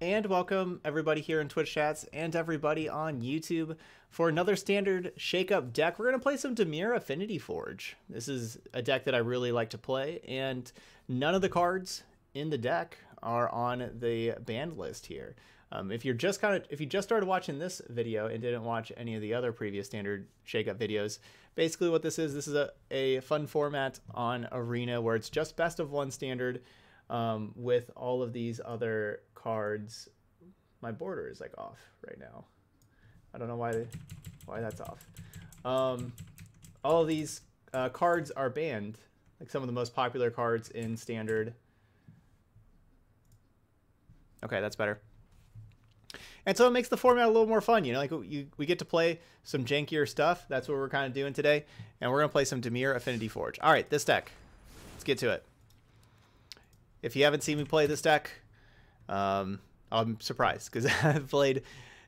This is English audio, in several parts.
and welcome everybody here in Twitch chats and everybody on YouTube for another standard shake-up deck. We're going to play some Dimir Affinity Forge. This is a deck that I really like to play, and none of the cards in the deck are on the banned list here. Um, if you're just kind of if you just started watching this video and didn't watch any of the other previous standard shake-up videos, basically what this is, this is a, a fun format on Arena where it's just best of one standard um, with all of these other cards. My border is like off right now. I don't know why they, why that's off. Um, all of these uh, cards are banned, like some of the most popular cards in standard. Okay, that's better. And so it makes the format a little more fun, you know, like you, we get to play some jankier stuff. That's what we're kind of doing today. And we're going to play some Dimir Affinity Forge. All right, this deck. Let's get to it. If you haven't seen me play this deck, um, I'm surprised because I've played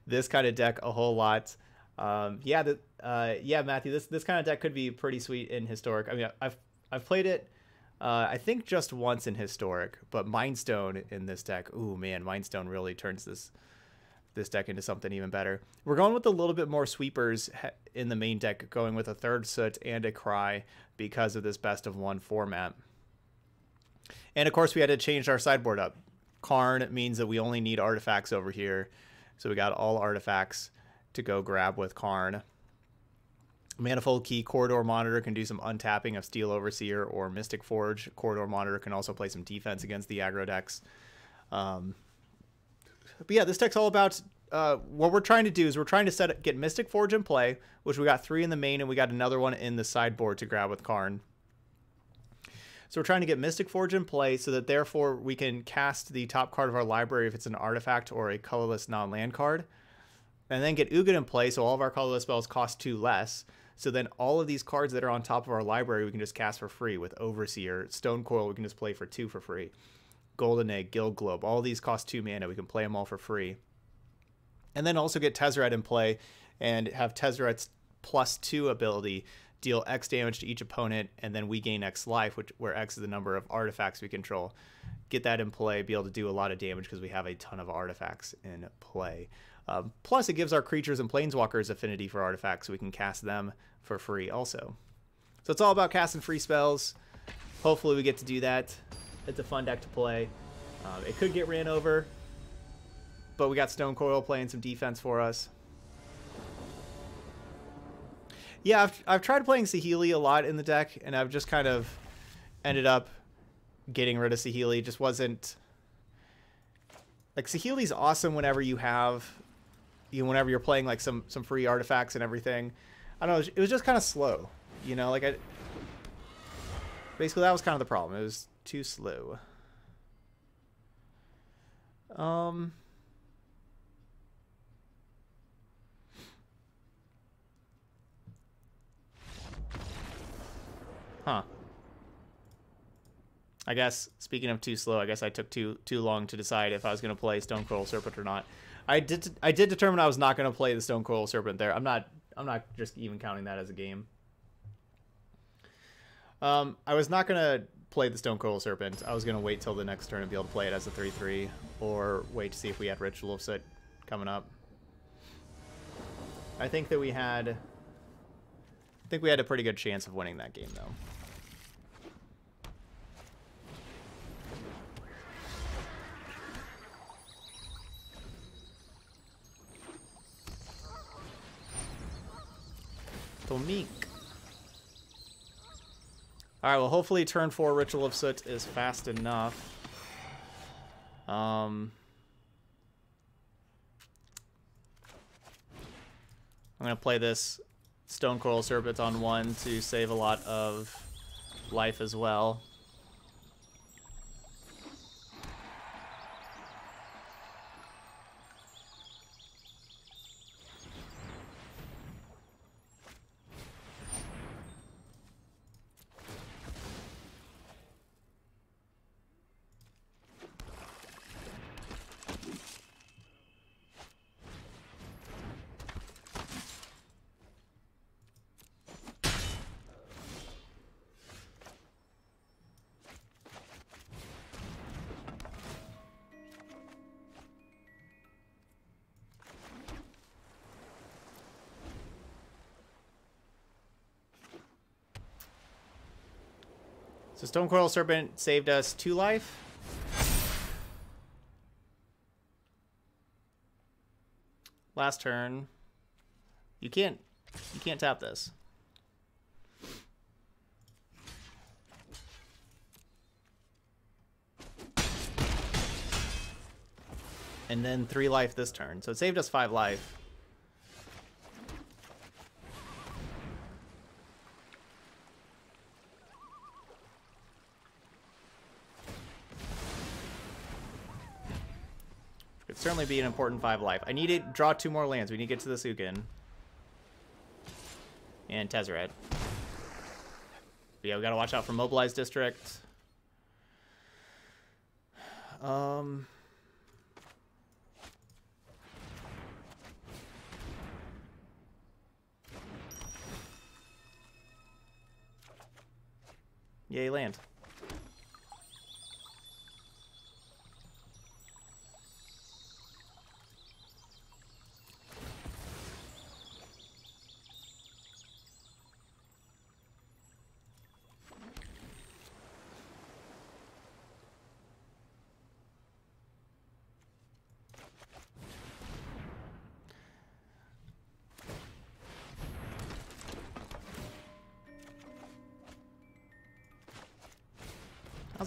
this kind of deck a whole lot. Um, yeah, the, uh, yeah, Matthew, this this kind of deck could be pretty sweet in historic. I mean, I've I've played it, uh, I think just once in historic, but Mindstone in this deck. Ooh man, Mindstone really turns this this deck into something even better. We're going with a little bit more sweepers in the main deck, going with a third soot and a cry because of this best of one format. And of course, we had to change our sideboard up. Karn means that we only need artifacts over here. So we got all artifacts to go grab with Karn. Manifold Key, Corridor Monitor can do some untapping of Steel Overseer or Mystic Forge. Corridor Monitor can also play some defense against the aggro decks. Um, but yeah, this deck's all about uh, what we're trying to do is we're trying to set get Mystic Forge in play, which we got three in the main, and we got another one in the sideboard to grab with Karn. So we're trying to get Mystic Forge in play so that therefore we can cast the top card of our library if it's an artifact or a colorless non-land card. And then get Ugin in play so all of our colorless spells cost two less. So then all of these cards that are on top of our library we can just cast for free with Overseer. Stone Coil we can just play for two for free. Golden Egg, Guild Globe, all these cost two mana. We can play them all for free. And then also get Tezzeret in play and have Tezzeret's plus two ability deal X damage to each opponent, and then we gain X life, which where X is the number of artifacts we control. Get that in play, be able to do a lot of damage because we have a ton of artifacts in play. Um, plus, it gives our creatures and planeswalkers affinity for artifacts, so we can cast them for free also. So it's all about casting free spells. Hopefully, we get to do that. It's a fun deck to play. Um, it could get ran over, but we got Stone Coil playing some defense for us. Yeah, I've, I've tried playing Saheeli a lot in the deck, and I've just kind of ended up getting rid of Saheeli. Just wasn't like Saheeli's awesome whenever you have you know, whenever you're playing like some some free artifacts and everything. I don't know, it was just kind of slow, you know, like I basically that was kind of the problem. It was too slow. Um Huh. I guess speaking of too slow, I guess I took too too long to decide if I was going to play Stone Coil Serpent or not. I did I did determine I was not going to play the Stone Coil Serpent there. I'm not I'm not just even counting that as a game. Um, I was not going to play the Stone Coil Serpent. I was going to wait till the next turn and be able to play it as a 3-3 or wait to see if we had Ritual of Soot coming up. I think that we had think we had a pretty good chance of winning that game though. Tomik. Alright, well hopefully turn 4 Ritual of Soot is fast enough. Um, I'm going to play this Stone Coil Serpent on 1 to save a lot of life as well. So Stone Coil Serpent saved us two life. Last turn. You can't you can't tap this. And then three life this turn. So it saved us five life. Certainly be an important five life. I need to draw two more lands. We need to get to the Ugin. And Tezzeret. Yeah, we gotta watch out for Mobilized District. Um... Yay, land.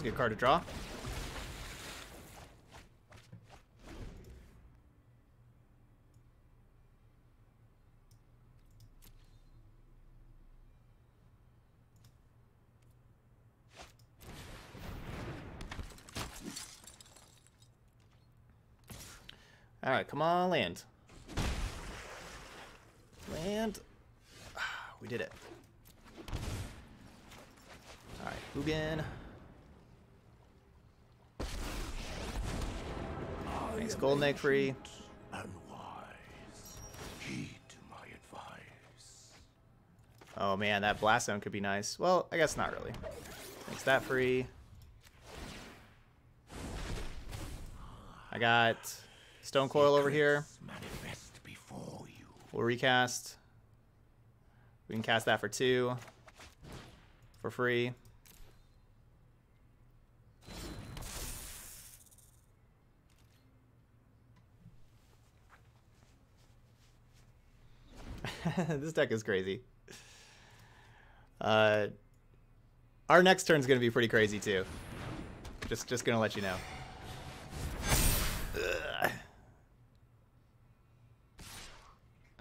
A good card to draw. All right, come on, land. Land. Ah, we did it. All right, Ugin. Thanks, Golden Egg free. And wise. Heed my advice. Oh man, that blast zone could be nice. Well, I guess not really. Makes that free. I got Stone Coil over here. We'll recast. We can cast that for two. For free. this deck is crazy. Uh, our next turn's gonna be pretty crazy too. Just, just gonna let you know. Ugh.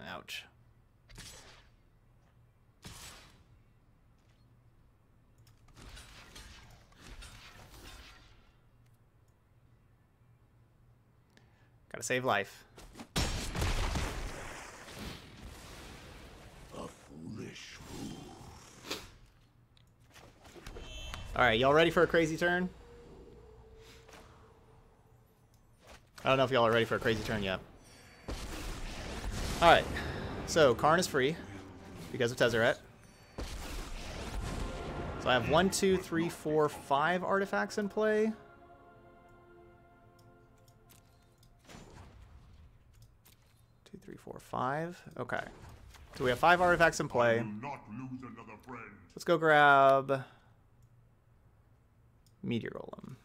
Ouch. Gotta save life. All right, y'all ready for a crazy turn? I don't know if y'all are ready for a crazy turn yet. All right, so Karn is free because of Tezzeret. So I have one, two, three, four, five artifacts in play. Two, three, four, five. Okay. So we have five artifacts in play. Not lose another friend. Let's go grab Meteor Golem.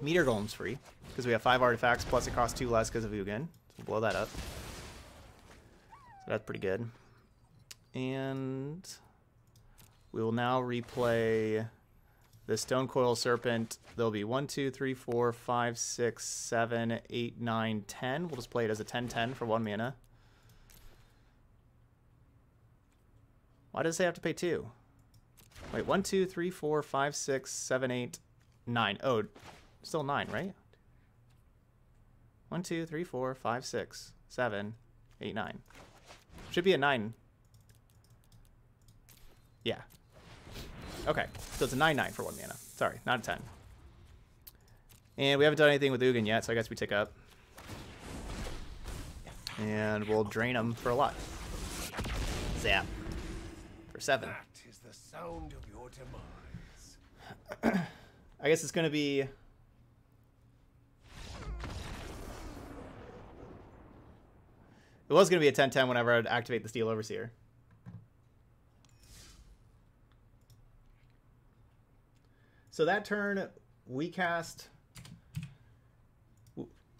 Meteor Golem's free because we have five artifacts, plus it costs two less because of Ugin. So blow that up. So that's pretty good. And we will now replay the Stone Coil Serpent. There'll be one, two, three, four, five, six, seven, eight, nine, ten. We'll just play it as a 10-10 for one mana. Why does it have to pay two? Wait, one, two, three, four, five, six, seven, eight, nine. Oh, still nine, right? One, two, three, four, five, six, seven, eight, nine. Should be a nine. Yeah. Okay, so it's a nine nine for one mana. Sorry, not a ten. And we haven't done anything with Ugin yet, so I guess we tick up. And we'll drain him for a lot. Zap. For seven. Sound of your demise. I guess it's going to be... It was going to be a 10-10 whenever I'd activate the Steel Overseer. so that turn we cast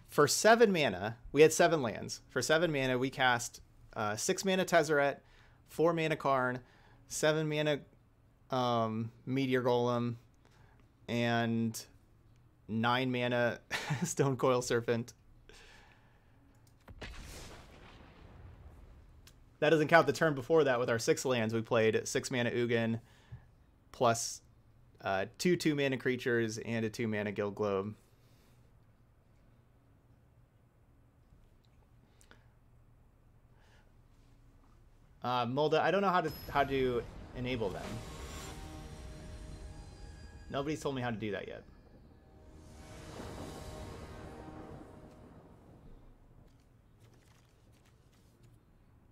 for seven mana. We had seven lands. For seven mana, we cast uh, six mana Tezzeret, four mana Karn, seven mana um, Meteor Golem, and nine mana Stone Coil Serpent. That doesn't count the turn before that with our six lands. We played six mana Ugin plus uh, two two mana creatures and a two mana Guild Globe. Uh, Molda, I don't know how to how to enable them. Nobody's told me how to do that yet.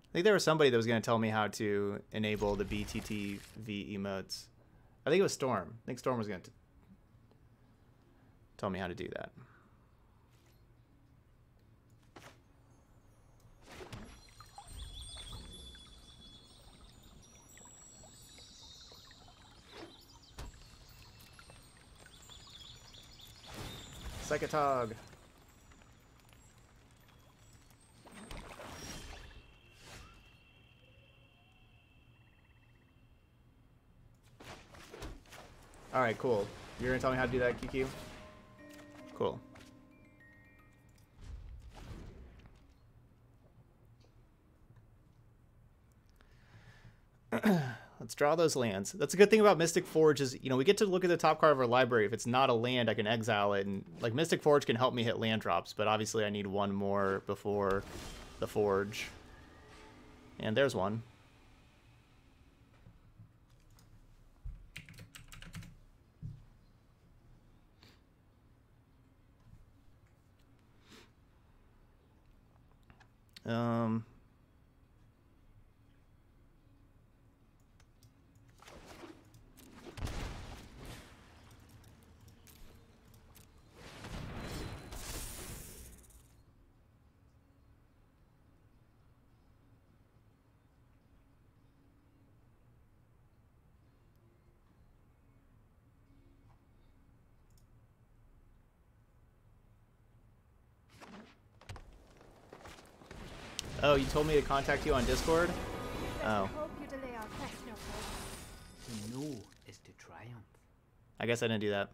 I think there was somebody that was going to tell me how to enable the BTTV emotes. I think it was Storm. I think Storm was going to tell me how to do that. Psychotog. Alright, cool. You're gonna tell me how to do that, QQ? Cool. Draw those lands. That's a good thing about Mystic Forge is, you know, we get to look at the top card of our library. If it's not a land, I can exile it. And, like, Mystic Forge can help me hit land drops, but obviously I need one more before the Forge. And there's one. Um, Oh, you told me to contact you on Discord? Oh. hope you delay our quest no. To know is to triumph. I guess I didn't do that.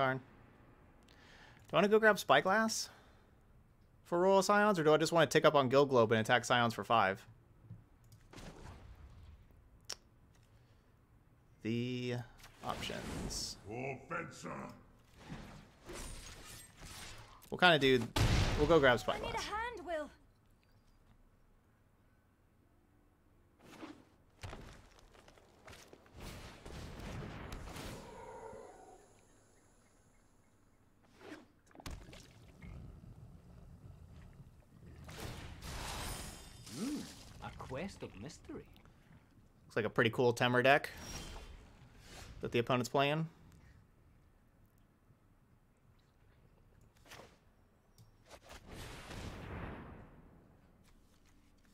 Hey, Karn. Do I want to go grab Spyglass for Royal Scions, or do I just want to tick up on Guild Globe and attack Scions for five? The options. We'll kind of do. We'll go grab I need Spyglass. a hand, Will. Hmm, a quest of mystery. Looks like a pretty cool Temur deck that the opponent's playing.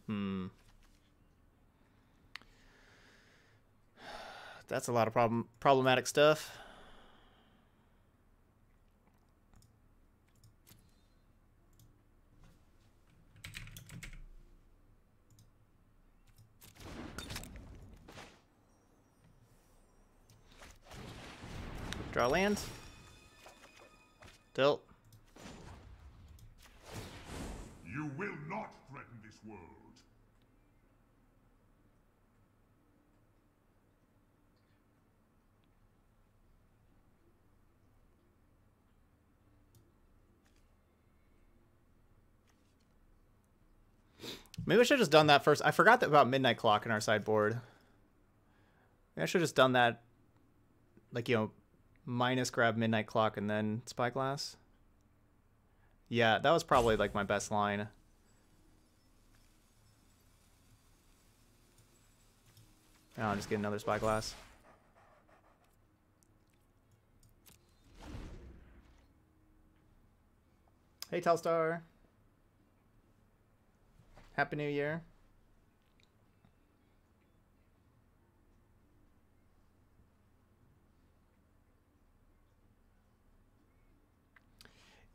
Hmm. That's a lot of problem problematic stuff. Draw land. Tilt. You will not threaten this world. Maybe I should have just done that first. I forgot that about Midnight Clock in our sideboard. Maybe I should have just done that, like, you know, minus grab Midnight Clock and then Spyglass. Yeah, that was probably like my best line. Now I'll just get another spyglass. Hey Telstar. Happy New Year.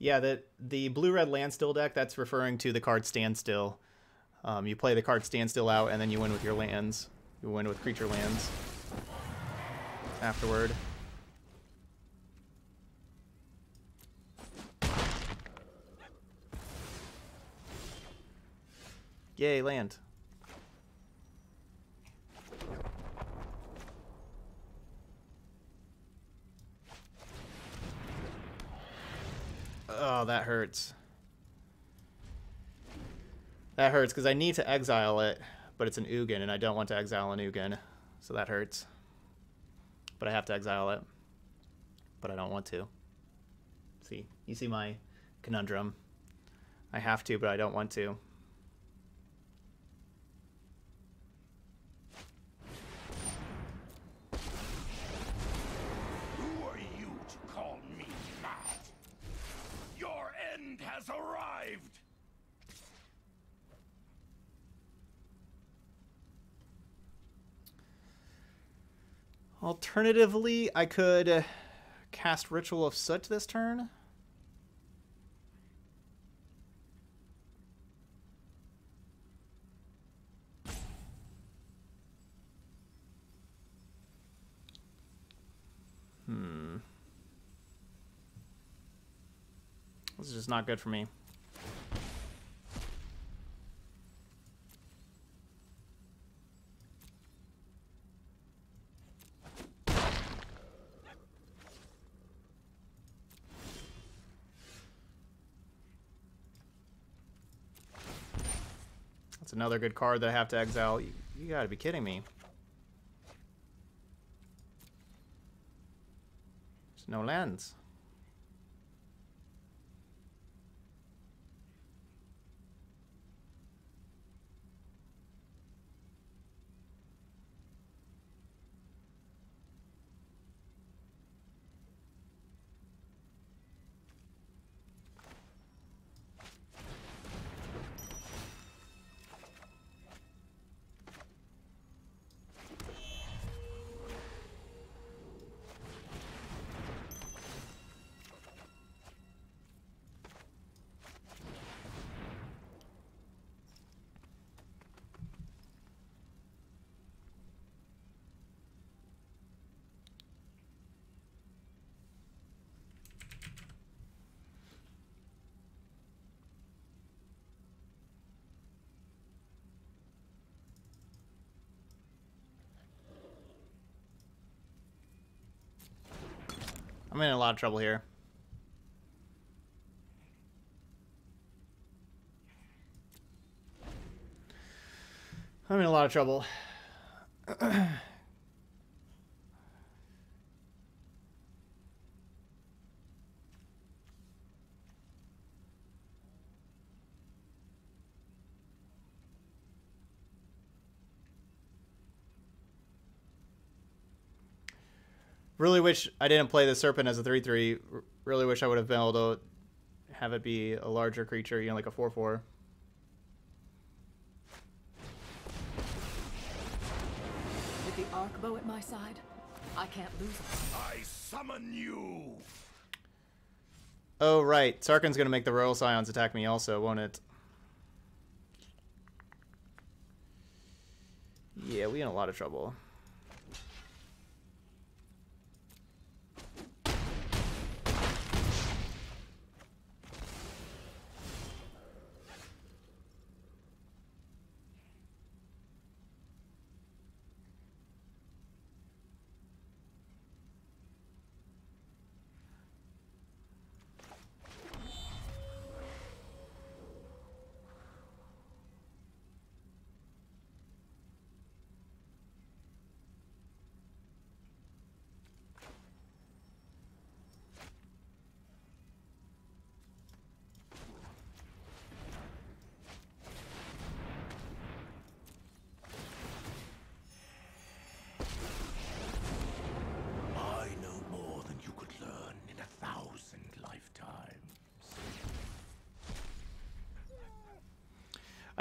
Yeah, the the blue red landstill deck that's referring to the card standstill. Um, you play the card standstill out, and then you win with your lands. You win with creature lands afterward. Yay, land. Oh, that hurts. That hurts because I need to exile it, but it's an Ugin, and I don't want to exile an Ugin, so that hurts. But I have to exile it, but I don't want to. See, you see my conundrum. I have to, but I don't want to. Alternatively, I could uh, cast Ritual of Soot this turn. Hmm. This is just not good for me. That's another good card that I have to exile. You, you gotta be kidding me. There's no lands. I'm in a lot of trouble here. I'm in a lot of trouble. Really wish I didn't play the serpent as a 3 3. Really wish I would have been able to have it be a larger creature, you know, like a 4 4. With the arc bow at my side, I can't lose it. I summon you! Oh, right. Sarkhan's going to make the Royal Scions attack me also, won't it? Yeah, we in a lot of trouble.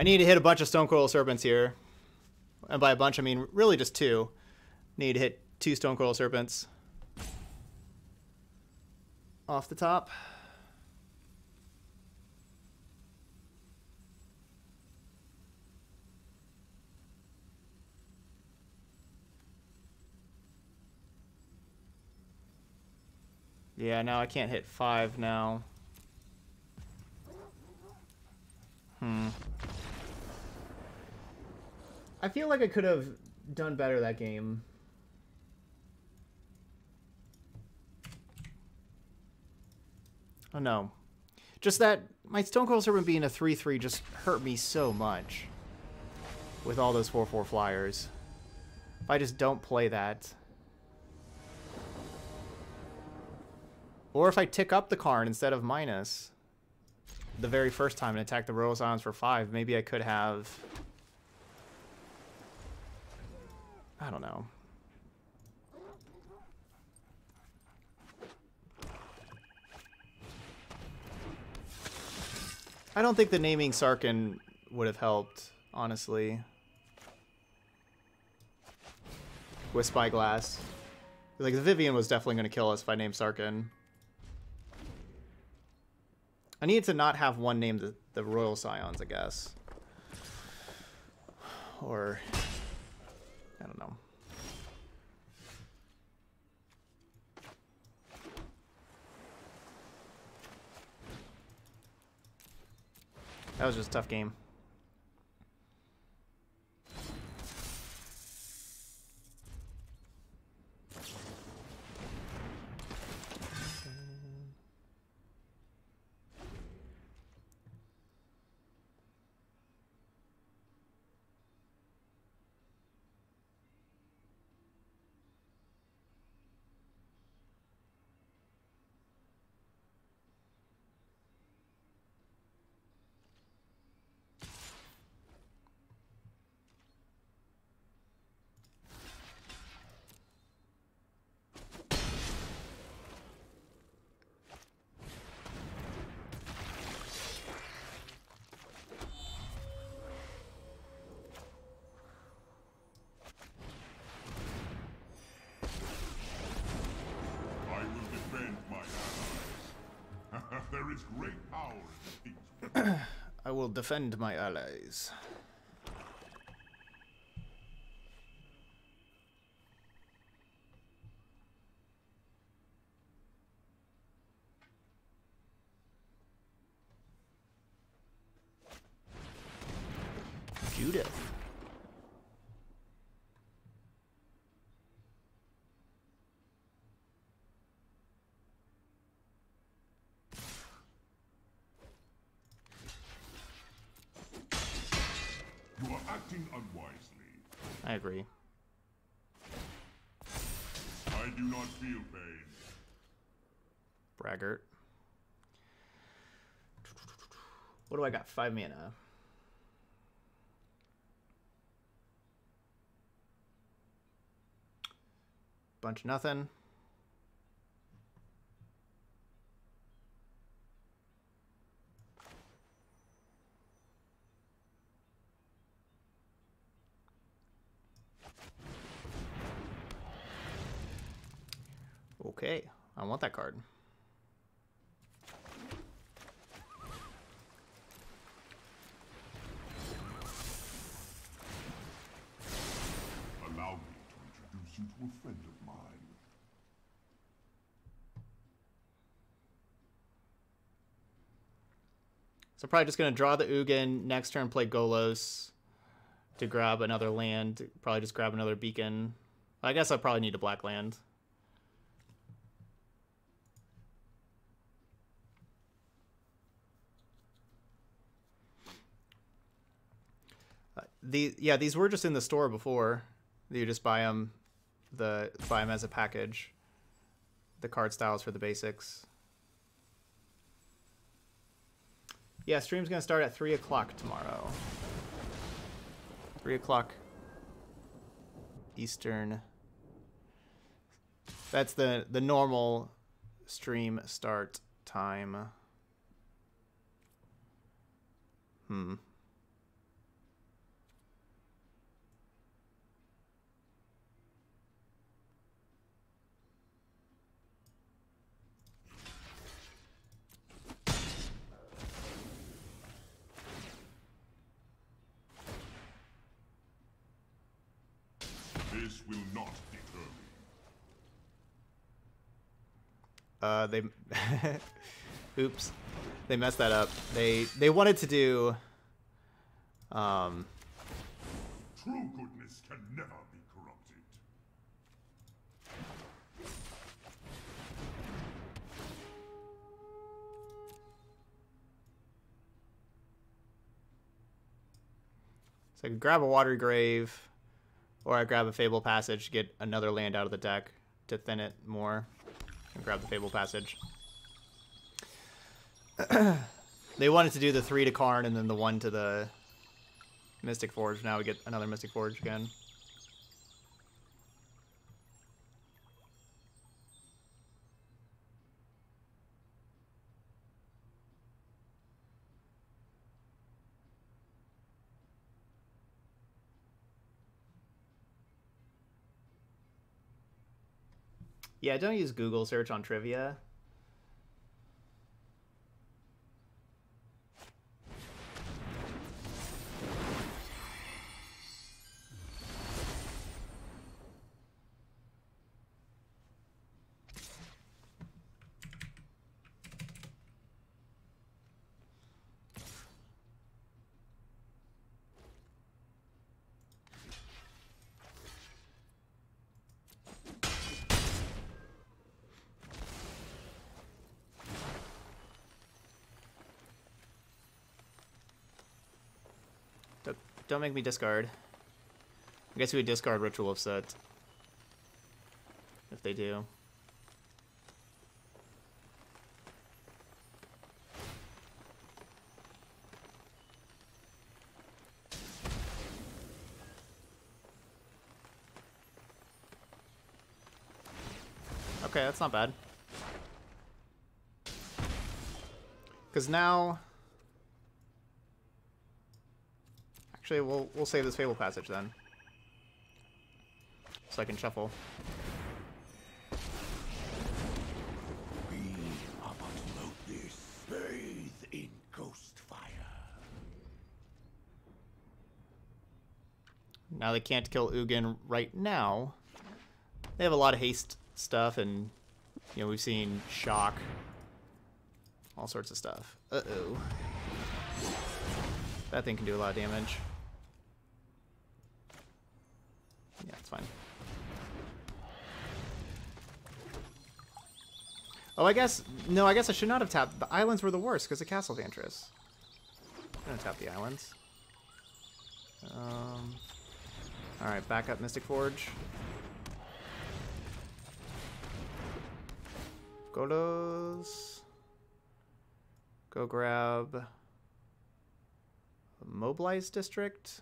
I need to hit a bunch of Stone Coil Serpents here. And by a bunch, I mean really just two. Need to hit two Stone Coil Serpents. Off the top. Yeah, now I can't hit five now. Hmm. I feel like I could have done better that game. Oh no. Just that my Stone Coil Serpent being a 3-3 just hurt me so much. With all those 4-4 flyers. If I just don't play that. Or if I tick up the Karn instead of minus the very first time and attack the Royal Scions for 5, maybe I could have... I don't know. I don't think the naming Sarkhan would have helped, honestly. With Spyglass. Like, the Vivien was definitely going to kill us if I named Sarkhan. I needed to not have one name the, the Royal Scions, I guess. Or... I don't know. That was just a tough game. I will defend my allies. there is great power in these. I will defend my allies. Judith. You are acting unwisely. I agree. I do not feel pain. Braggart. What do I got? Five mana. Bunch of nothing. Okay, I want that card. Allow me to introduce you to a friend of mine. So probably just gonna draw the Ugin, next turn play Golos to grab another land. Probably just grab another beacon. I guess I probably need a black land. The yeah, these were just in the store before. You just buy them, the buy them as a package. The card styles for the basics. Yeah, stream's gonna start at three o'clock tomorrow. Three o'clock Eastern. That's the the normal stream start time. Hmm. This will not deter me. Uh, they, oops, they messed that up. They they wanted to do, um, True goodness can never be corrupted. so I could grab a water grave, or I grab a Fabled Passage, to get another land out of the deck to thin it more, and grab the Fabled Passage. they wanted to do the three to Karn and then the one to the Mystic Forge. Now we get another Mystic Forge again. Yeah, don't use Google search on trivia. Don't, make me discard. I guess we discard Ritual of Soot. If they do. Okay, that's not bad. Because now... Actually, we'll we'll save this Fabled Passage then. So I can shuffle. We are but in ghost fire. Now they can't kill Ugin right now. They have a lot of haste stuff, and you know we've seen shock, all sorts of stuff. Uh oh, that thing can do a lot of damage. Yeah, it's fine. Oh, I guess no. I guess I should not have tapped. The islands were the worst because of Castle Vantress. I'm gonna tap the islands. Um. All right, back up Mystic Forge. Golos. Go grab Mobilize District.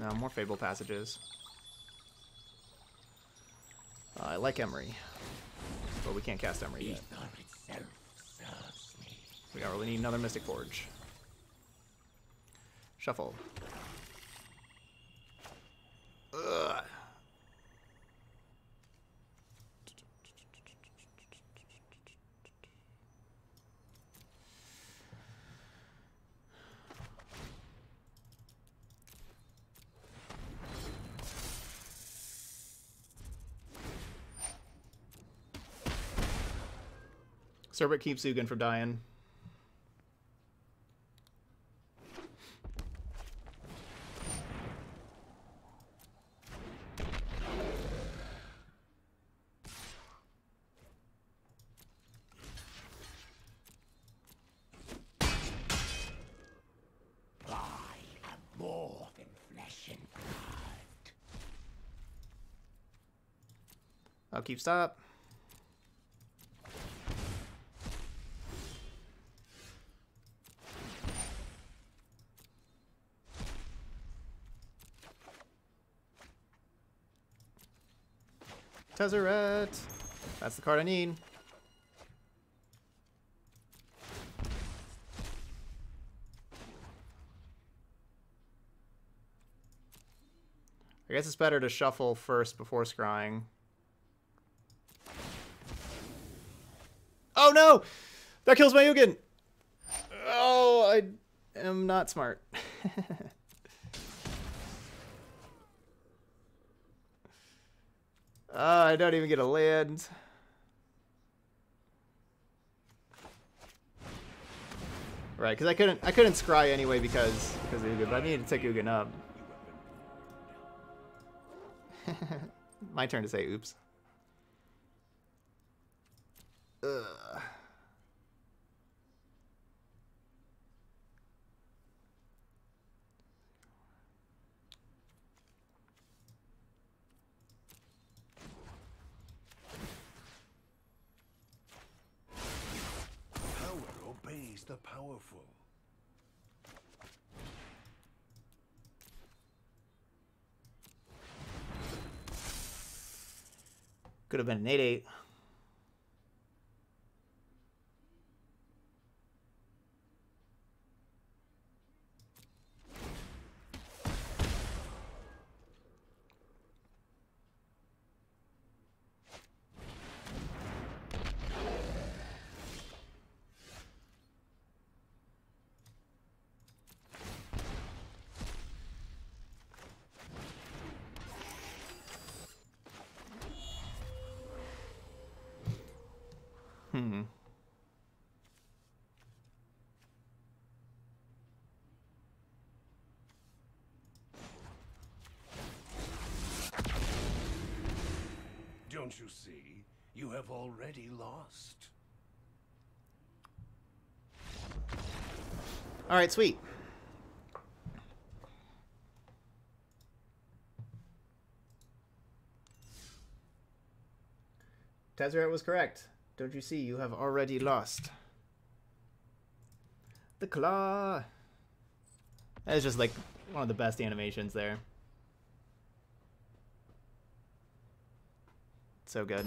No, more Fabled Passages. Uh, I like Emry. But we can't cast Emry yet. We don't really need another Mystic Forge. Shuffle. Ugh. Serbit keeps Ugin from dying. I am more than flesh and blood. I'll keep stop. Tezzeret! That's the card I need. I guess it's better to shuffle first before scrying. Oh no! That kills my Ugin! Oh, I am not smart. uh, I don't even get a land. Right, because I couldn't I couldn't scry anyway because because Ugin, but I needed to take Ugin up. My turn to say oops. Ugh. The powerful. Could have been an 8 8. Hmm. Don't you see? You have already lost. All right, sweet. Tezzeret was correct. Don't you see? You have already lost. The claw. That is just like one of the best animations there. So good.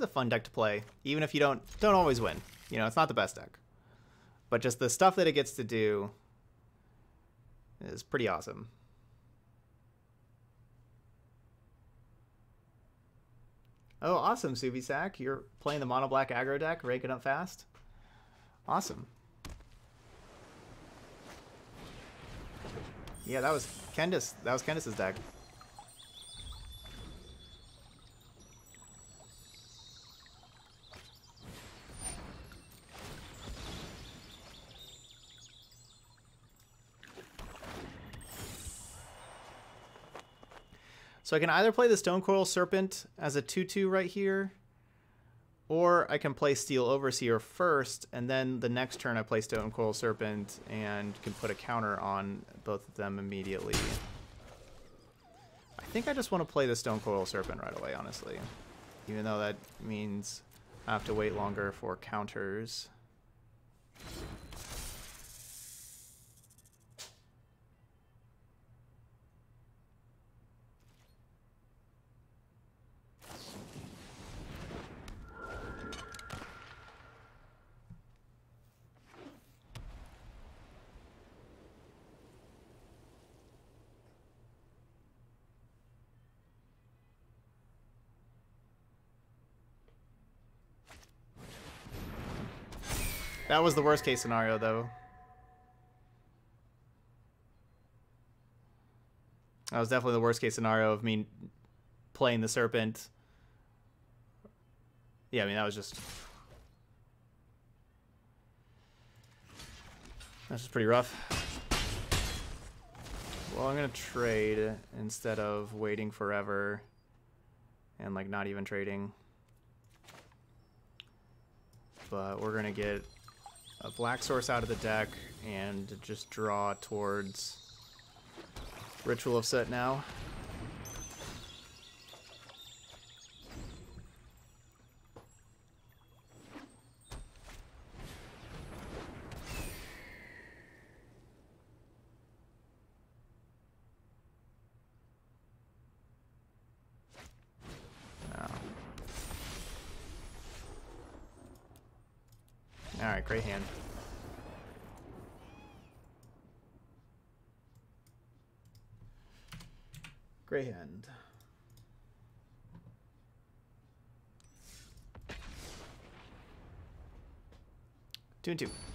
Is a fun deck to play, even if you don't don't always win. You know, it's not the best deck, but just the stuff that it gets to do is pretty awesome. Oh, awesome, Subisac. You're playing the mono black aggro deck, raking up fast. Awesome. Yeah, that was Kendis. That was Kendis's deck. So I can either play the Stone Coil Serpent as a 2-2 right here, or I can play Steel Overseer first, and then the next turn I play Stone Coil Serpent and can put a counter on both of them immediately. I think I just want to play the Stone Coil Serpent right away, honestly. Even though that means I have to wait longer for counters. That was the worst case scenario, though. That was definitely the worst case scenario of me playing the serpent. Yeah, I mean that was just that's just pretty rough. Well, I'm gonna trade instead of waiting forever and like not even trading. But we're gonna get a black source out of the deck and just draw towards Ritual of Soot now. Alright, great hand. Great hand. Two and two.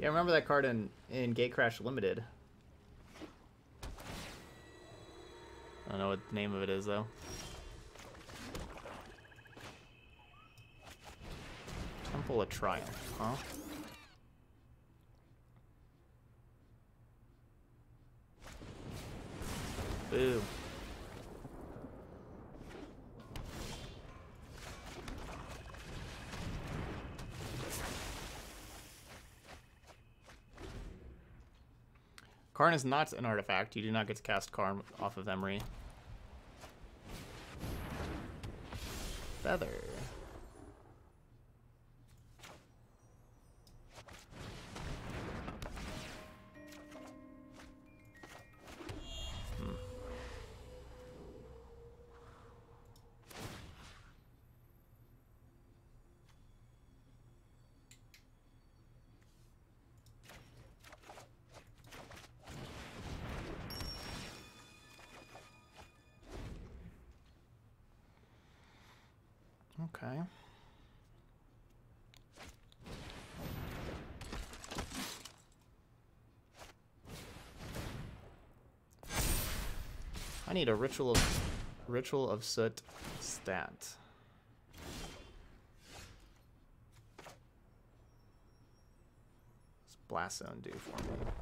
Yeah, I remember that card in, in Gatecrash Limited. I don't know what the name of it is, though. Temple of Triumph, huh? Boo. Karn is not an artifact. You do not get to cast Karn off of Emry. Feather. Need a ritual of ritual of soot stat. Blast zone do for me?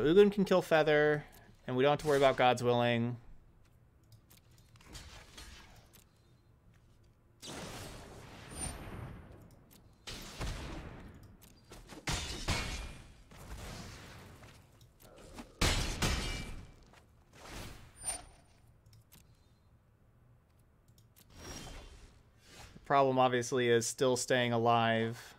So Ugin can kill Feather, and we don't have to worry about Gods Willing. Problem obviously is still staying alive.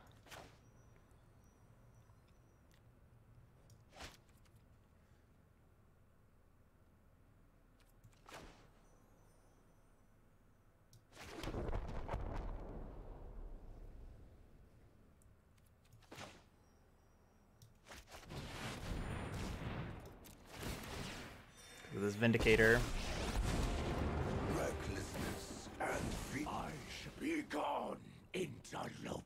This Vindicator. Recklessness and fear. I shall be gone, interloper.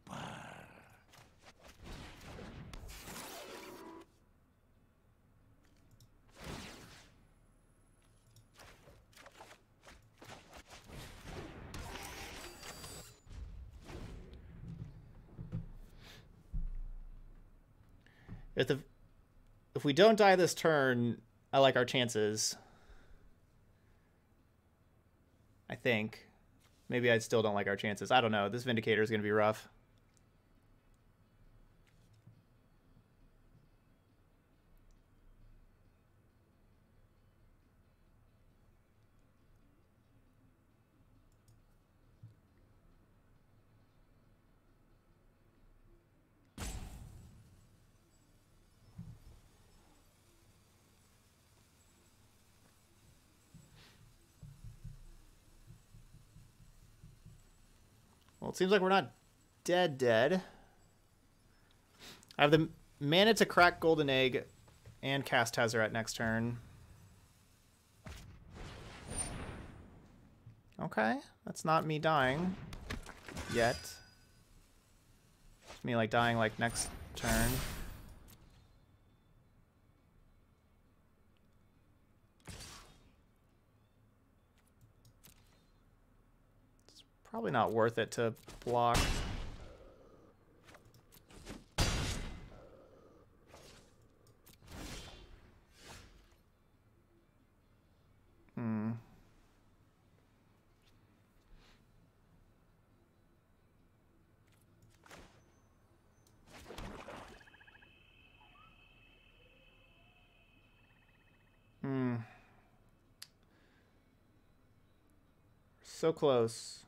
If the if we don't die this turn, I like our chances. I think. Maybe I still don't like our chances. I don't know. This Vindicator is going to be rough. It seems like we're not dead dead. I have the mana to crack Golden Egg and cast Tezzeret next turn. Okay, that's not me dying yet. It's me like dying like next turn. Probably not worth it to block. Hmm. Hmm. So close.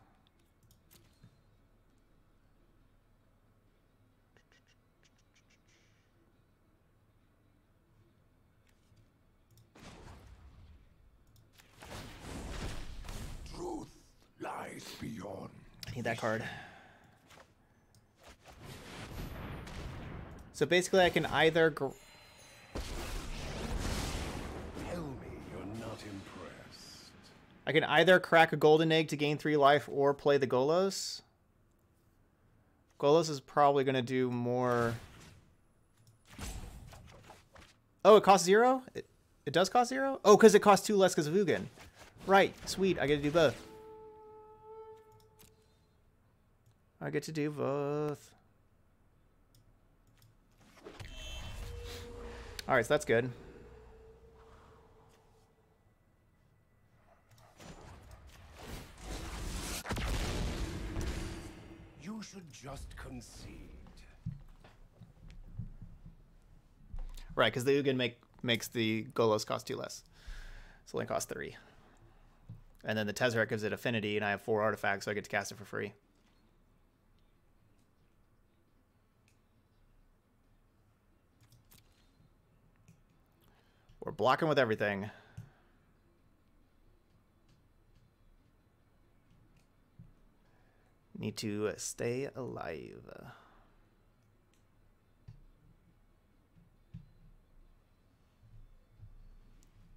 Lies beyond. I need that card. So basically, I can either. Tell me you're not impressed. I can either crack a golden egg to gain three life or play the Golos. Golos is probably going to do more. Oh, it costs zero? It, it does cost zero? Oh, because it costs two less because of Ugin. Right, sweet. I get to do both. I get to do both. Alright, so that's good. You should just concede. Right, because the Ugin make makes the Golos cost two less. So it only costs three. And then the Tezzeret gives it affinity, and I have four artifacts, so I get to cast it for free. We're blocking with everything. Need to stay alive.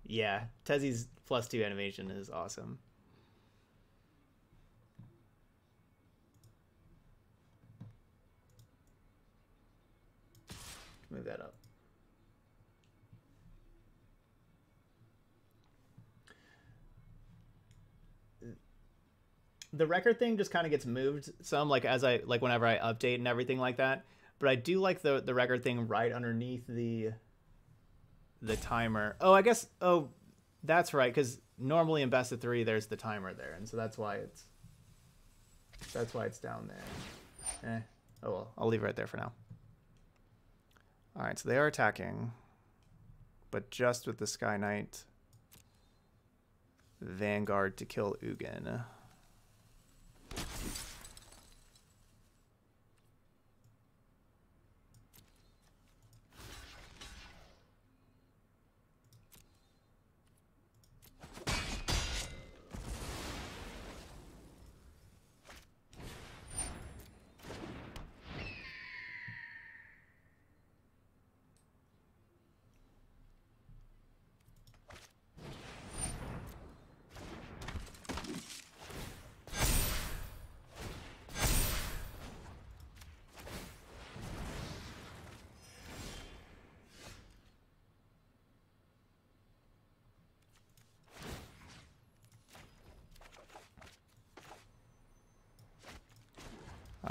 Yeah, Tezzy's plus two animation is awesome. Move that up. The record thing just kind of gets moved some, like as I like whenever I update and everything like that. But I do like the the record thing right underneath the the timer. Oh, I guess. Oh, that's right. Because normally in best of three, there's the timer there, and so that's why it's that's why it's down there. Eh. Oh well, I'll leave it right there for now. All right, so they are attacking, but just with the Skyknight Vanguard to kill Ugin.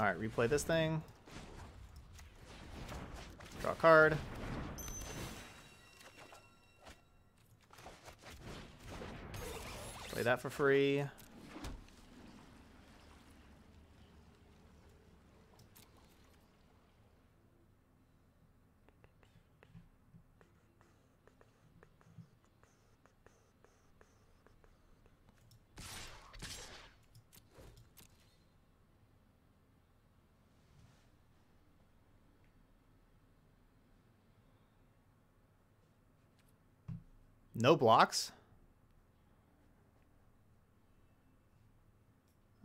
All right, replay this thing. Draw a card. Play that for free. No blocks.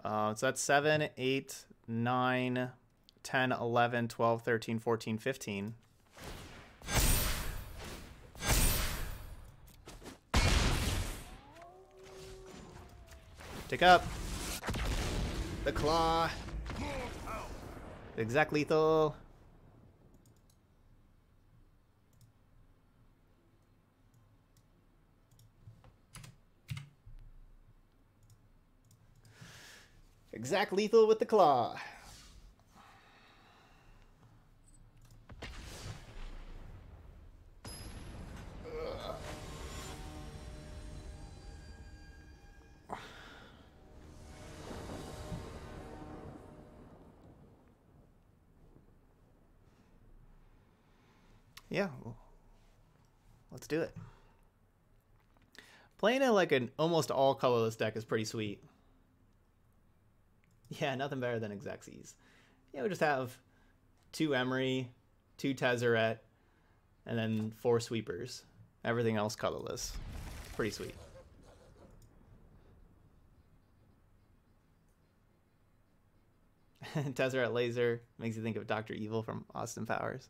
Uh, so that's 7, 8, 9, 10, 11, 12, 13, 14, 15. Take up. The claw. Exact lethal. Exact lethal with the claw. Yeah, well, let's do it. Playing in like an almost all colorless deck is pretty sweet. Yeah, nothing better than Exexies. Yeah, we just have two Emry, two Tezzeret, and then four sweepers. Everything else colorless. Pretty sweet. Tezzeret Laser makes you think of Dr. Evil from Austin Powers.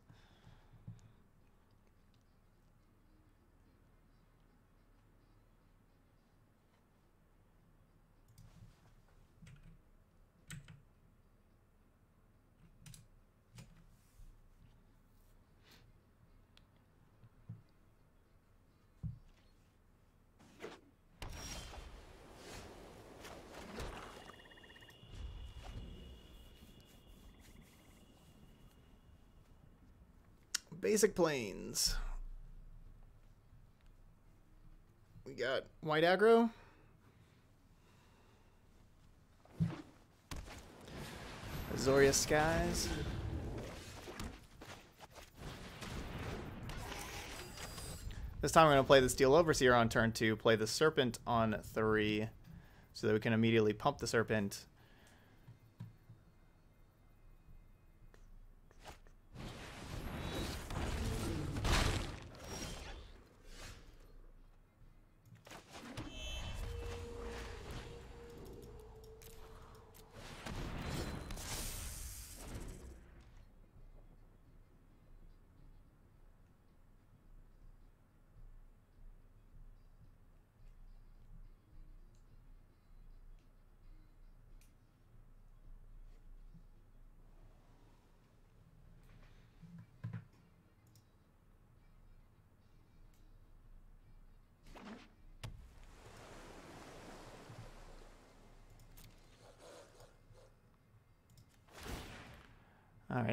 Basic Plains. We got white aggro. Azoria Skies. This time we're going to play the Steel Overseer on turn two, play the Serpent on three, so that we can immediately pump the Serpent.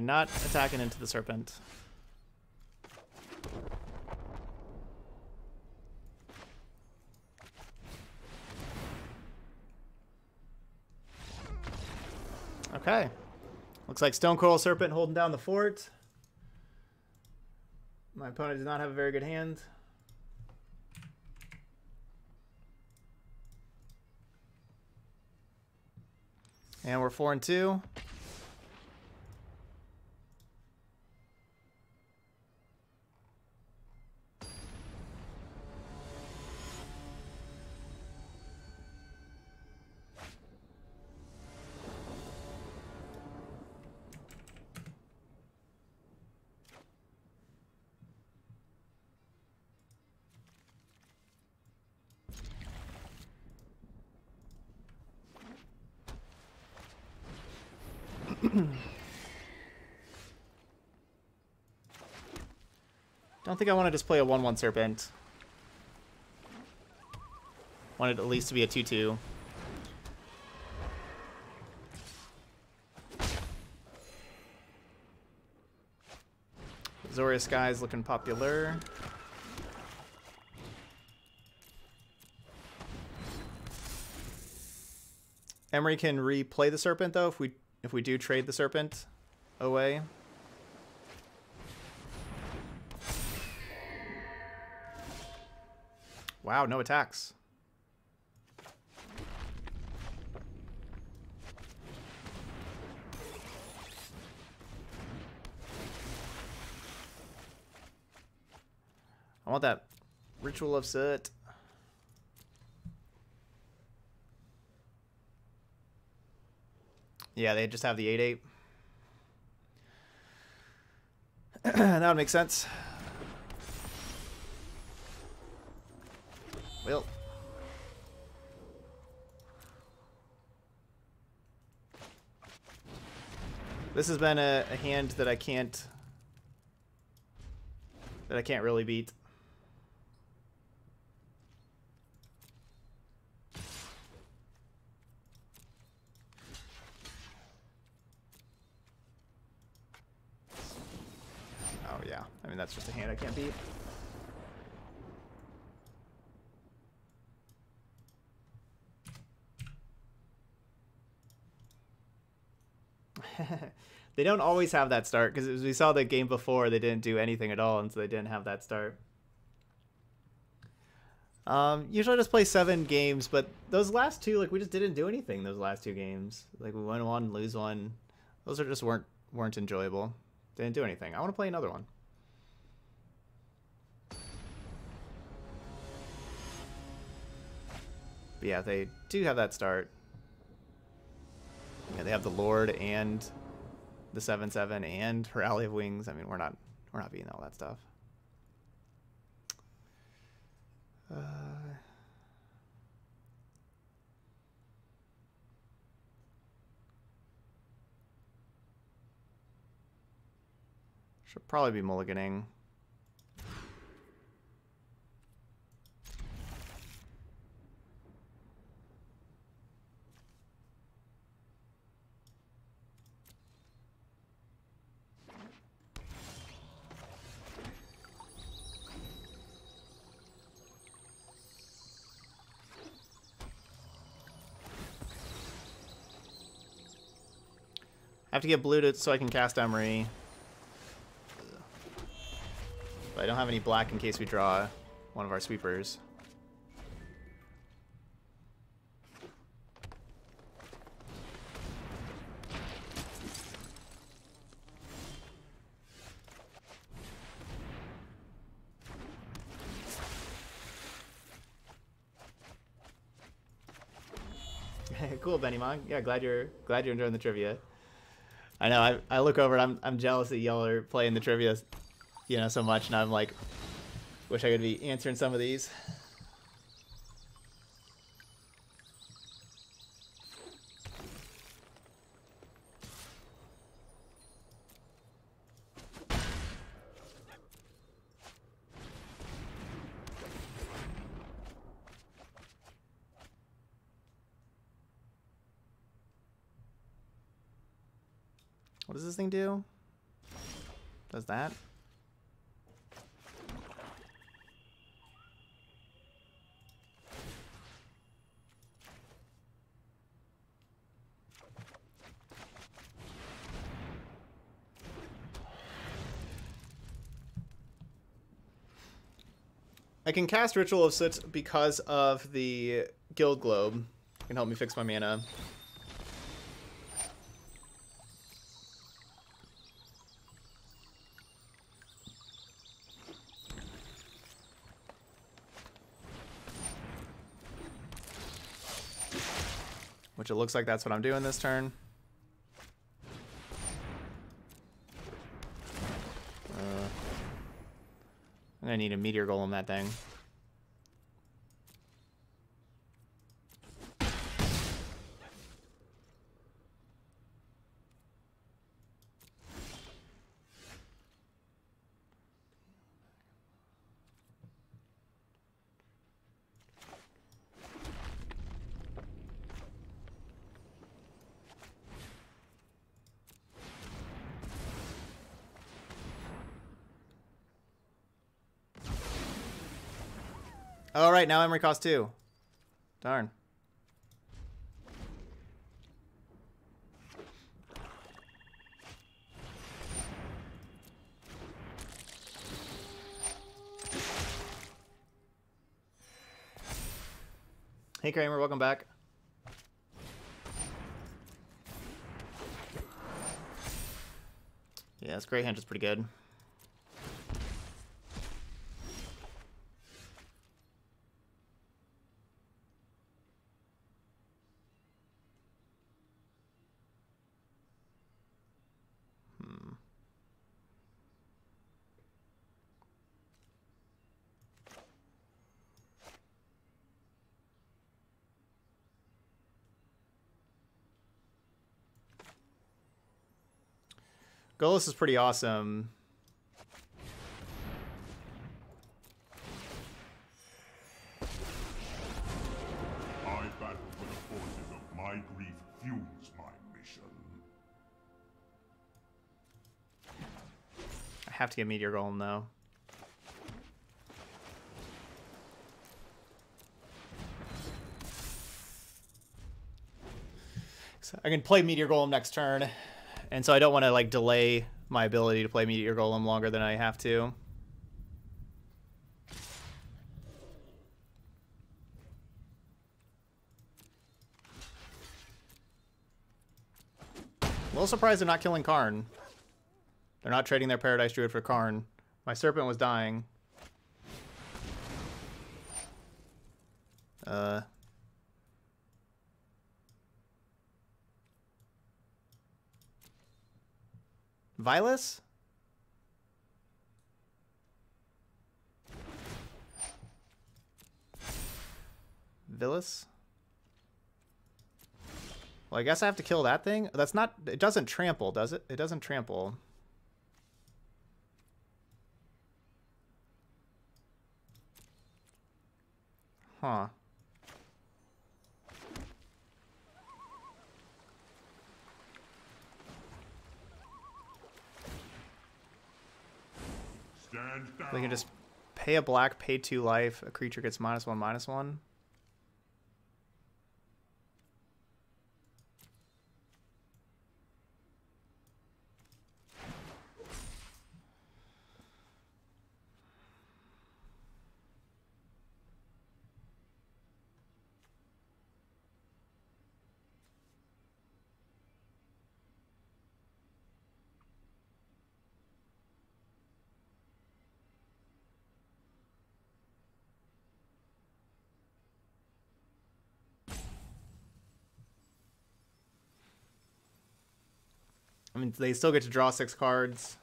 Not attacking into the serpent. Okay. Looks like Stone Coil Serpent holding down the fort. My opponent does not have a very good hand. And we're four and two. I don't think I want to just play a 1-1 Serpent. Wanted at least to be a 2-2. Zoria Sky's looking popular. Emry can replay the Serpent though if we if we do trade the Serpent away. Wow, no attacks. I want that Ritual of Soot. Yeah, they just have the 8-8. that would make sense. Well. This has been a, a hand that I can't... That I can't really beat. Oh yeah, I mean that's just a hand I can't beat. they don't always have that start because as we saw the game before, they didn't do anything at all, and so they didn't have that start. Um, usually I just play seven games, but those last two, like we just didn't do anything. Those last two games, like we win one, lose one. Those are just weren't weren't enjoyable. Didn't do anything. I want to play another one. But yeah, they do have that start. Yeah, they have the Lord and the seven seven and her Alley of Wings. I mean, we're not we're not beating all that stuff. Uh, should probably be mulliganing. I have to get blue to, so I can cast Emry. But I don't have any black in case we draw one of our sweepers. cool, Benny Monk. Yeah, glad you're glad you're enjoying the trivia. I know. I, I look over and I'm I'm jealous that y'all are playing the trivia, you know, so much, and I'm like, wish I could be answering some of these. What does this thing do? Does that? I can cast Ritual of Soot because of the Guild Globe. It can help me fix my mana. Which it looks like that's what I'm doing this turn. Uh, I'm gonna need a meteor golem on that thing. All right, now Emry costs two. Darn. Hey Kramer, welcome back. Yeah, this Grey Hand is pretty good. Golos is pretty awesome. I battle for the forces of my grief fuels my mission. I have to get Meteor Golem though. So I can play Meteor Golem next turn, and so I don't want to like delay my ability to play Meteor Golem longer than I have to. A little surprised they're not killing Karn. They're not trading their Paradise Druid for Karn. My Serpent was dying. Uh. Vilas? Villas? Well, I guess I have to kill that thing. That's not. It doesn't trample, does it? It doesn't trample. Huh. We can just pay a black, pay two life. A creature gets minus one, minus one. Mean, they still get to draw six cards.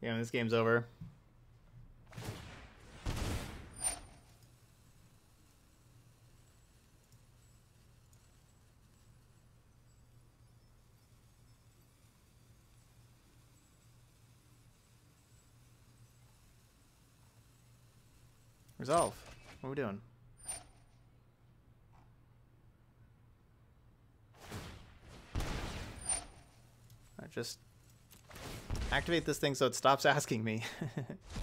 Yeah, this game's over. Resolve. What are we doing? I just activate this thing so it stops asking me.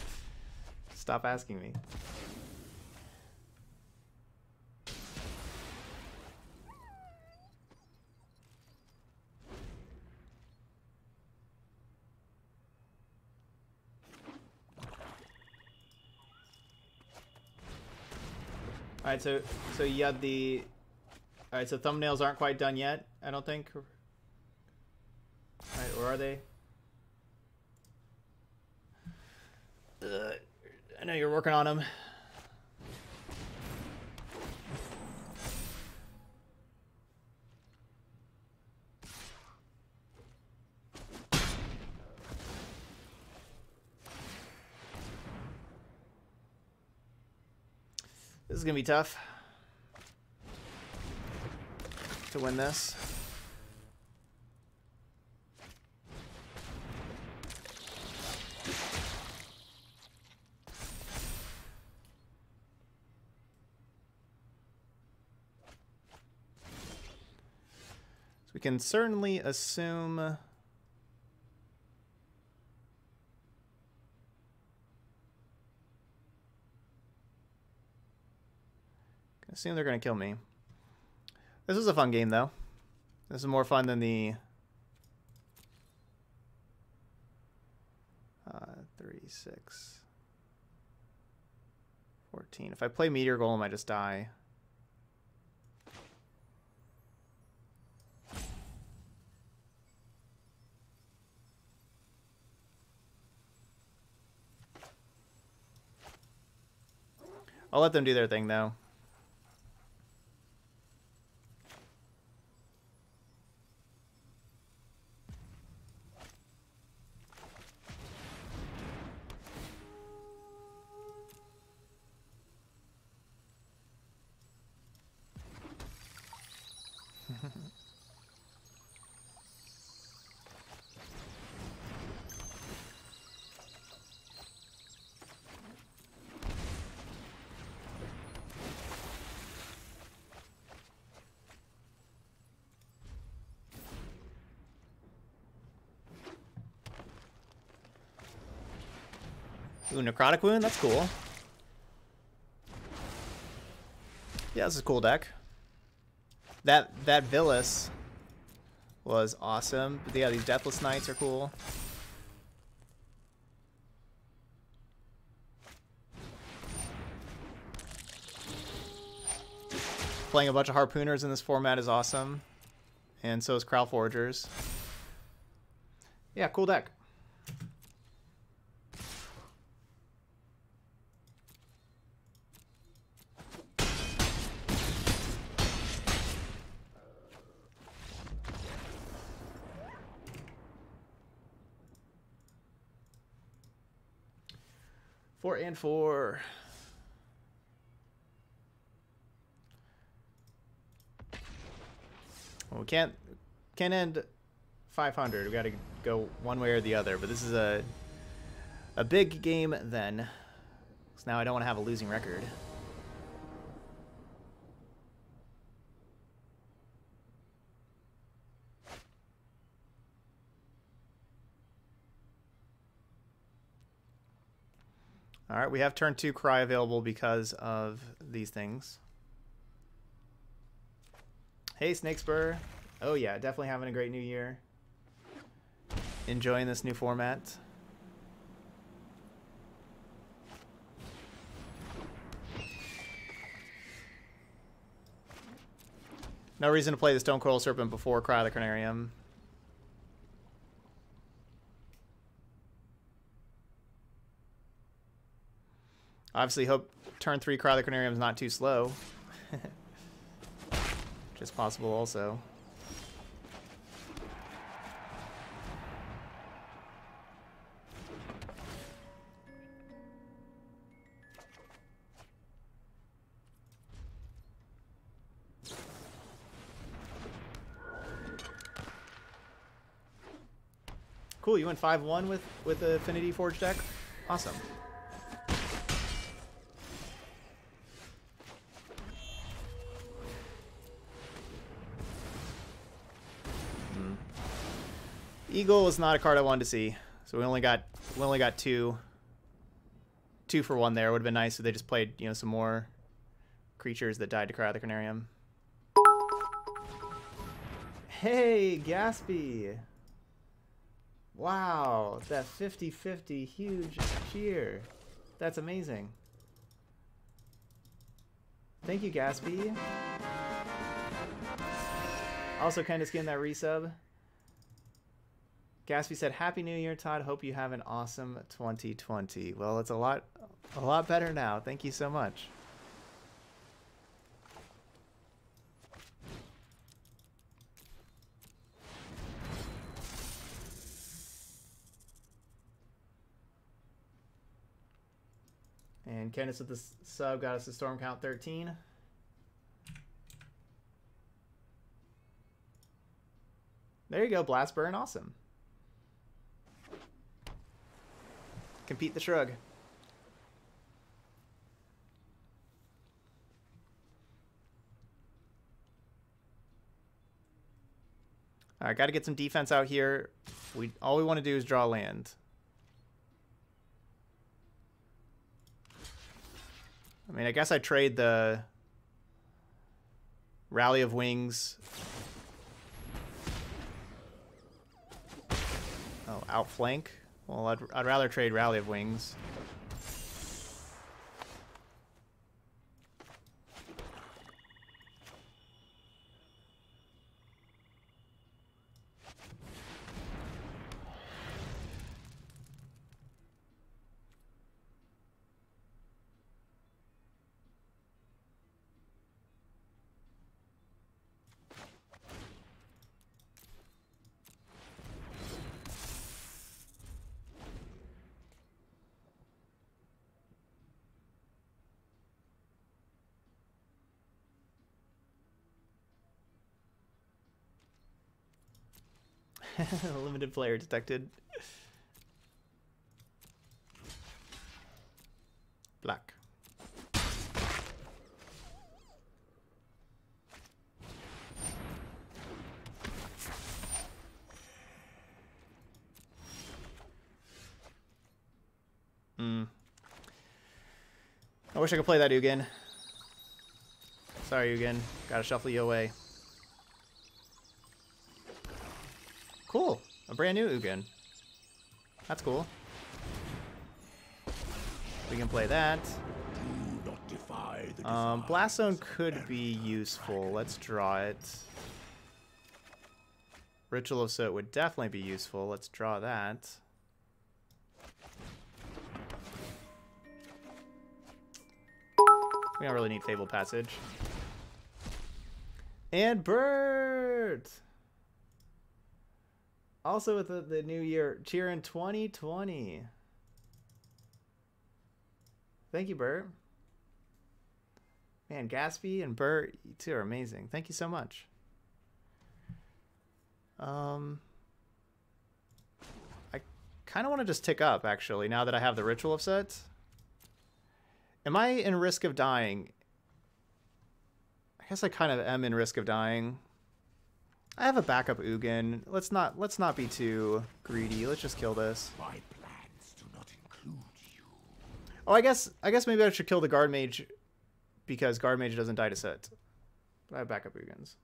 Stop asking me. Right, so so you had the. All right, so thumbnails aren't quite done yet. I don't think. All right, are they? Uh, I know you're working on them. Is gonna be tough to win this. So we can certainly assume. Assume they're gonna kill me. This is a fun game though. This is more fun than the uh, 36 14. If I play Meteor Golem, I just die. I'll let them do their thing though. Ooh, Necrotic Wound, that's cool. Yeah, this is a cool deck. That that Vilis was awesome. But yeah, these Deathless Knights are cool. Playing a bunch of Harpooners in this format is awesome. And so is Crow Forgers. Yeah, cool deck. Four four. Well, we can't can't end 500. We got to go one way or the other. But this is a a big game then. So now I don't want to have a losing record. All right, we have turn two cry available because of these things. Hey, Snakespur. Oh yeah, definitely having a great new year. Enjoying this new format. No reason to play the Stone Coil Serpent before Cry of the Carnarium. Obviously, hope turn three Cry the Carnarium is not too slow. Just possible also. Cool, you went 5-1 with, with the Affinity Forge deck? Awesome. Eagle is not a card I wanted to see, so we only got we only got two. Two for one there would have been nice if they just played you know some more creatures that died to cry the Carnarium. Hey, Gaspy! Wow, that 50-50 huge cheer. That's amazing. Thank you, Gaspy. Also kind of skinned that resub. Gaspy said, "Happy New Year, Todd. Hope you have an awesome 2020." Well, it's a lot, a lot better now. Thank you so much. And Kenneth with the sub got us a storm count 13. There you go, Blast Burn, awesome. Compete the shrug. All right, got to get some defense out here. We all we want to do is draw land. I mean, I guess I trade the Rally of Wings. Oh, outflank? Well, I'd, I'd rather trade Rally of Wings. Limited player detected. Black. Hmm. I wish I could play that Ugin. Sorry, Ugin. Gotta shuffle you away. Brand new Ugin. That's cool. We can play that. Um. Blast Zone could be useful. Let's draw it. Ritual of Soot would definitely be useful. Let's draw that. We don't really need Fabled Passage. And Bert! Also with the, the new year, cheering 2020. Thank you, Bert. Man, Gatsby and Bert, you two are amazing. Thank you so much. Um, I kind of want to just tick up, actually, now that I have the Ritual of Soot. Am I in risk of dying? I guess I kind of am in risk of dying. I have a backup Ugin. Let's not let's not be too greedy. Let's just kill this. My plans do not include you. Oh, I guess I guess maybe I should kill the guard mage because guard mage doesn't die to Soot. But I have backup Ugins.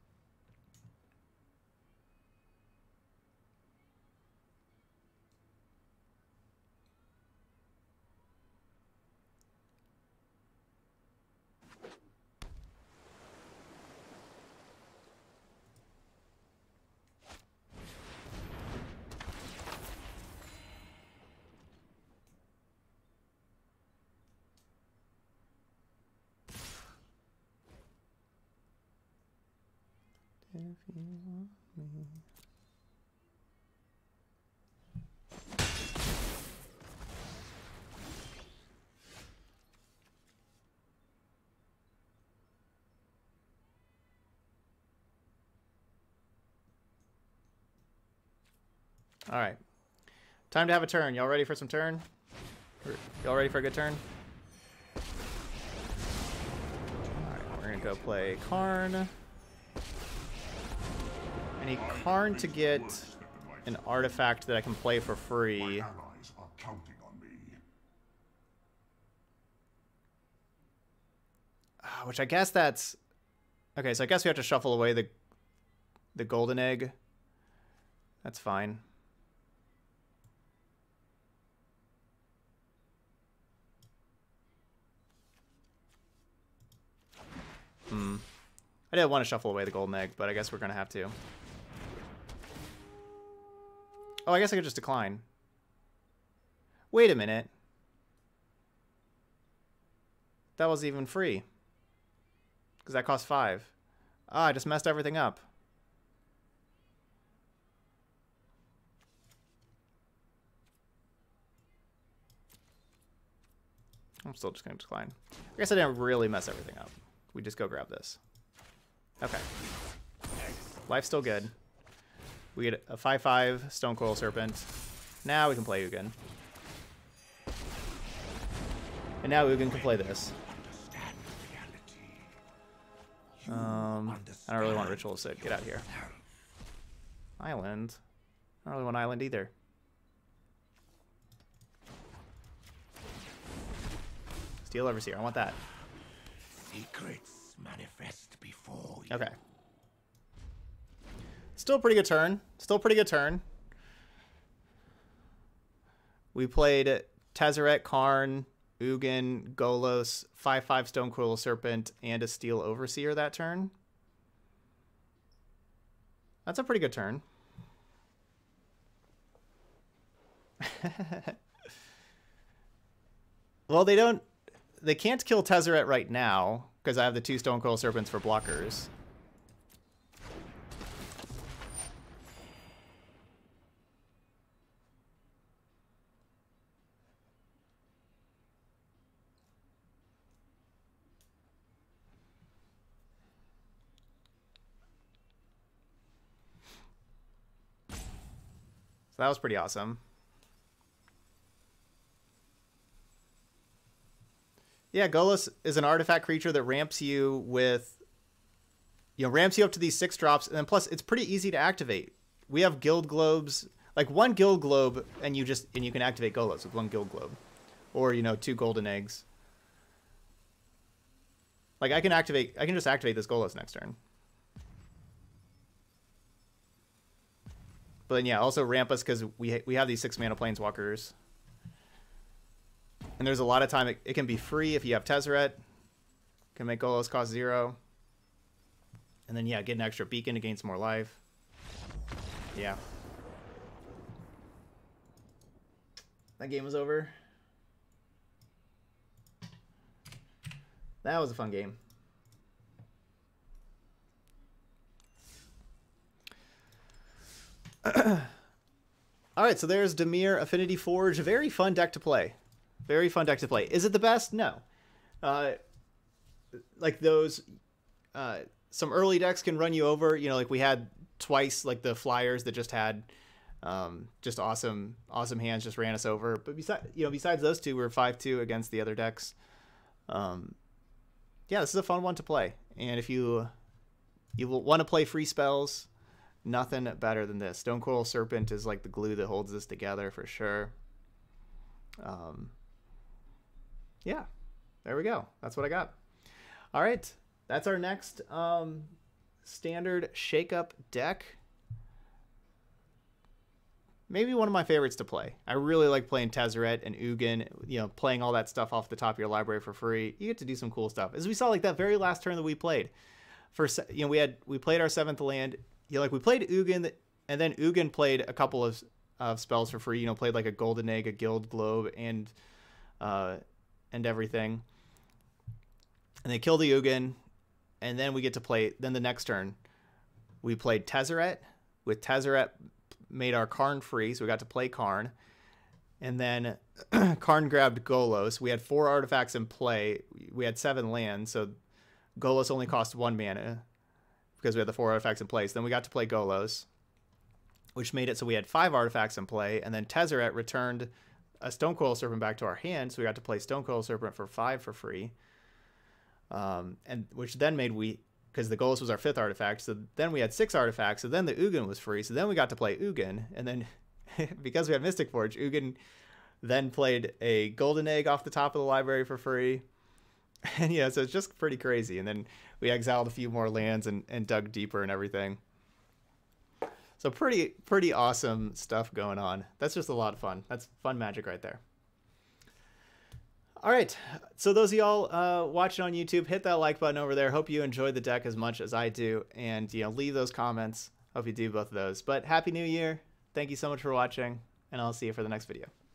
If you want me. All right. Time to have a turn. Y'all ready for some turn? Y'all ready for a good turn? Alright, we're gonna go play Karn. I need Karn to get an artifact that I can play for free. allies are counting on me. Ah, Which I guess that's okay. So I guess we have to shuffle away the the golden egg. That's fine. Hmm. I didn't want to shuffle away the golden egg, but I guess we're gonna have to. Oh, I guess I could just decline. Wait a minute. That was even free. Because that cost five. Ah, I just messed everything up. I'm still just going to decline. I guess I didn't really mess everything up. We just go grab this. Okay. Life's still good. We get a 5-5 Stone Coil Serpent. Now we can play Ugin. And now Ugin can play this. Um, I don't really want Ritual of Soot. Get out here. Island. I don't really want Island either. Steel Overseer. I want that. Secrets manifest before you. Okay. Still a pretty good turn. Still a pretty good turn. We played Tezzeret, Karn, Ugin, Golos, 5-5 Stone Coil Serpent, and a Steel Overseer that turn. That's a pretty good turn. well, they don't... They can't kill Tezzeret right now, because I have the two Stone Coil Serpents for blockers. So that was pretty awesome. Yeah, Golos is an artifact creature that ramps you with, you know, ramps you up to these six drops, and then plus it's pretty easy to activate. We have guild globes, like one guild globe, and you just and you can activate Golos with one guild globe, or you know two golden eggs. Like I can activate, I can just activate this Golos next turn. But then yeah, also ramp us because we we have these six mana planeswalkers, and there's a lot of time it, it can be free if you have Tezzeret. Can make Golos cost zero. And then yeah, get an extra beacon to gain some more life. Yeah. That game was over. That was a fun game. All right, so there's Dimir Affinity Forge. Very fun deck to play. Very fun deck to play. Is it the best? No. Uh, like those, uh, some early decks can run you over. You know, like we had twice, like the Flyers that just had um, just awesome, awesome hands just ran us over. But besides, you know, besides those two, we're five two against the other decks. Um, yeah, this is a fun one to play. And if you you want to play free spells, nothing better than this. Stone Coil Serpent is like the glue that holds this together for sure. Um, yeah, there we go. That's what I got. All right, that's our next um, standard shake-up deck. Maybe one of my favorites to play. I really like playing Tezzeret and Ugin, you know, playing all that stuff off the top of your library for free. You get to do some cool stuff. As we saw like that very last turn that we played. For you know, we had we played our seventh land. You know, like we played Ugin and then Ugin played a couple of of spells for free, you know, played like a golden egg, a guild globe and uh and everything. And they kill the Ugin and then we get to play then the next turn we played Tezzeret with Tezzeret made our Karn free, so we got to play Karn. And then Karn grabbed Golos. We had four artifacts in play. We had seven lands, so Golos only cost one mana because we had the four artifacts in place. Then we got to play Golos, which made it so we had five artifacts in play. And then Tezzeret returned a Stone Coil Serpent back to our hand, so we got to play Stone Coil Serpent for five for free. Um, and which then made we because the Golos was our fifth artifact. So then we had six artifacts. So then the Ugin was free. So then we got to play Ugin. And then because we had Mystic Forge, Ugin then played a Golden Egg off the top of the library for free. And yeah, so it's just pretty crazy. And then we exiled a few more lands and, and dug deeper and everything. So pretty pretty awesome stuff going on. That's just a lot of fun. That's fun magic right there. All right. So those of y'all uh, watching on YouTube, hit that like button over there. Hope you enjoyed the deck as much as I do, and you know, leave those comments. Hope you do both of those. But happy New Year! Thank you so much for watching, and I'll see you for the next video.